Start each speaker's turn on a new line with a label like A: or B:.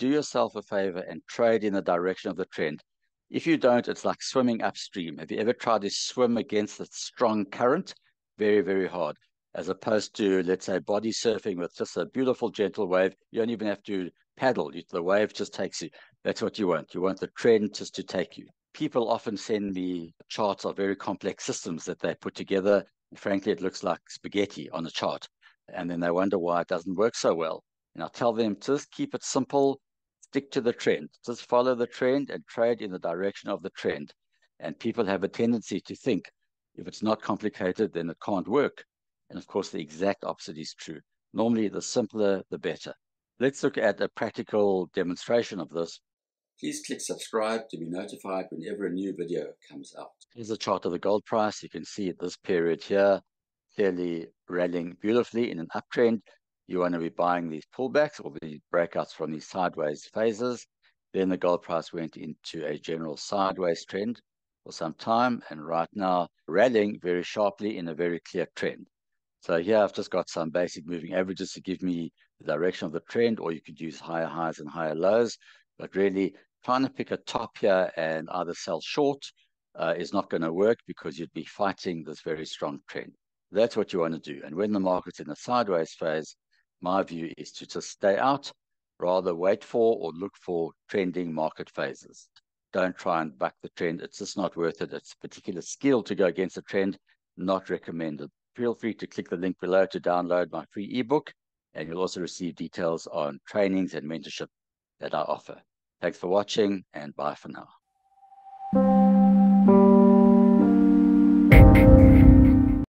A: do yourself a favor and trade in the direction of the trend. If you don't, it's like swimming upstream. Have you ever tried to swim against a strong current? Very, very hard. As opposed to, let's say, body surfing with just a beautiful, gentle wave. You don't even have to paddle. The wave just takes you. That's what you want. You want the trend just to take you. People often send me charts of very complex systems that they put together. Frankly, it looks like spaghetti on a chart. And then they wonder why it doesn't work so well. And I tell them to just keep it simple, stick to the trend, just follow the trend and trade in the direction of the trend. And people have a tendency to think if it's not complicated, then it can't work. And of course, the exact opposite is true. Normally, the simpler, the better. Let's look at a practical demonstration of this. Please click subscribe to be notified whenever a new video comes out. Here's a chart of the gold price. You can see at this period here, clearly rallying beautifully in an uptrend you want to be buying these pullbacks or the breakouts from these sideways phases. Then the gold price went into a general sideways trend for some time, and right now rallying very sharply in a very clear trend. So here I've just got some basic moving averages to give me the direction of the trend, or you could use higher highs and higher lows. But really, trying to pick a top here and either sell short uh, is not going to work because you'd be fighting this very strong trend. That's what you want to do. And when the market's in a sideways phase, my view is to just stay out, rather wait for or look for trending market phases. Don't try and buck the trend. It's just not worth it. It's a particular skill to go against a trend, not recommended. Feel free to click the link below to download my free ebook, and you'll also receive details on trainings and mentorship that I offer. Thanks for watching, and bye for now.